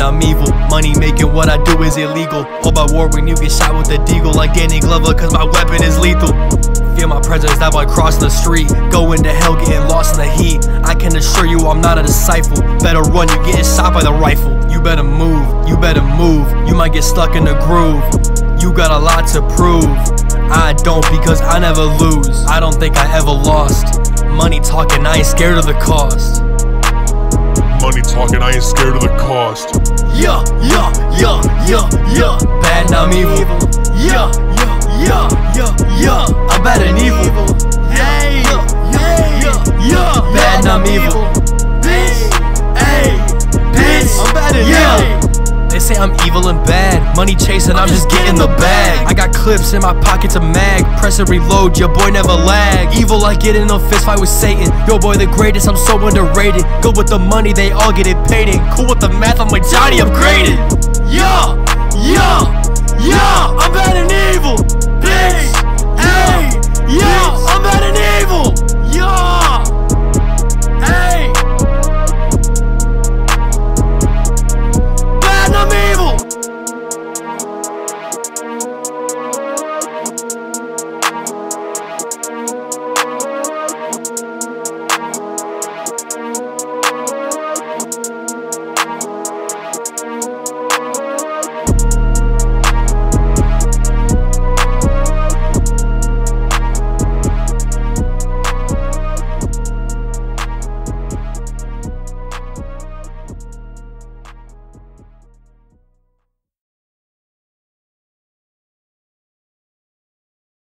Money making what I do is illegal. Hope I war when you get shot with a deagle like Danny Glover, cause my weapon is lethal. Feel my presence now I cross the street. Go into hell, getting lost in the heat. I can assure you I'm not a disciple. Better run, you getting shot by the rifle. You better move, you better move. You might get stuck in the groove. You got a lot to prove. I don't because I never lose. I don't think I ever lost. Money talking, I ain't scared of the cost. Money talking, I ain't scared of the cost. Yeah, yeah, yeah, yeah, yeah. Bad, I'm evil. Yeah, I'm evil and bad. Money chasing, I'm just getting the bag. I got clips in my pockets of mag. Press and reload, your boy never lag. Evil like getting in a fist fight with Satan. Yo, boy, the greatest, I'm so underrated. Good with the money, they all get it paid in. Cool with the math, I'm like Johnny upgraded. Yeah,